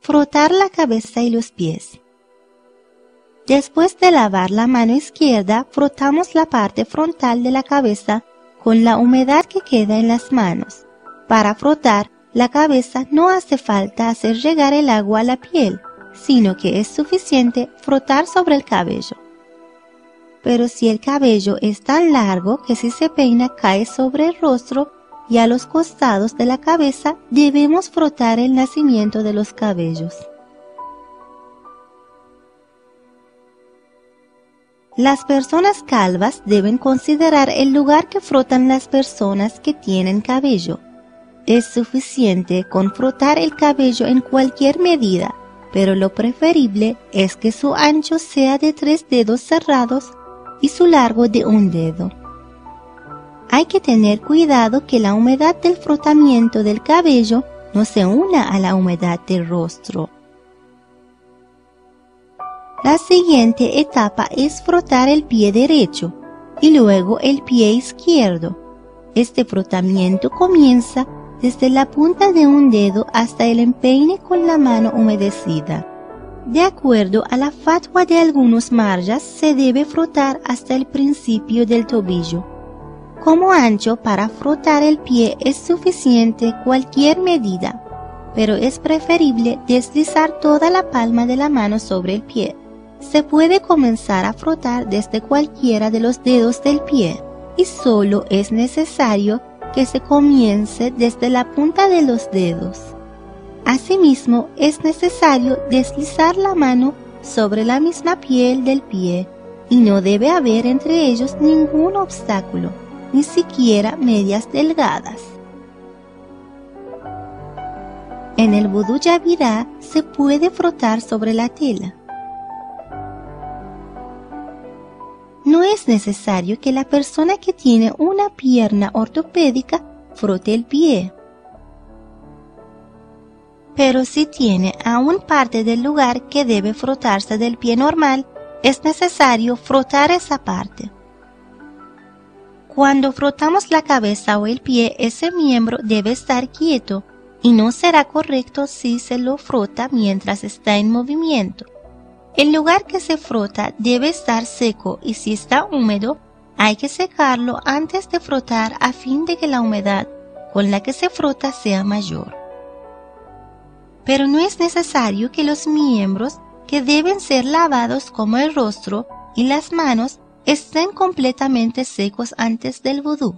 frotar la cabeza y los pies. Después de lavar la mano izquierda, frotamos la parte frontal de la cabeza con la humedad que queda en las manos. Para frotar la cabeza no hace falta hacer llegar el agua a la piel, sino que es suficiente frotar sobre el cabello. Pero si el cabello es tan largo que si se peina cae sobre el rostro y a los costados de la cabeza debemos frotar el nacimiento de los cabellos. Las personas calvas deben considerar el lugar que frotan las personas que tienen cabello. Es suficiente con frotar el cabello en cualquier medida, pero lo preferible es que su ancho sea de tres dedos cerrados y su largo de un dedo. Hay que tener cuidado que la humedad del frotamiento del cabello no se una a la humedad del rostro. La siguiente etapa es frotar el pie derecho y luego el pie izquierdo. Este frotamiento comienza desde la punta de un dedo hasta el empeine con la mano humedecida. De acuerdo a la fatwa de algunos marjas, se debe frotar hasta el principio del tobillo. Como ancho para frotar el pie es suficiente cualquier medida, pero es preferible deslizar toda la palma de la mano sobre el pie se puede comenzar a frotar desde cualquiera de los dedos del pie y solo es necesario que se comience desde la punta de los dedos. Asimismo, es necesario deslizar la mano sobre la misma piel del pie y no debe haber entre ellos ningún obstáculo, ni siquiera medias delgadas. En el vudú yavirá se puede frotar sobre la tela no es necesario que la persona que tiene una pierna ortopédica frote el pie. Pero si tiene aún parte del lugar que debe frotarse del pie normal, es necesario frotar esa parte. Cuando frotamos la cabeza o el pie, ese miembro debe estar quieto y no será correcto si se lo frota mientras está en movimiento. El lugar que se frota debe estar seco y si está húmedo, hay que secarlo antes de frotar a fin de que la humedad con la que se frota sea mayor. Pero no es necesario que los miembros que deben ser lavados como el rostro y las manos estén completamente secos antes del vudú.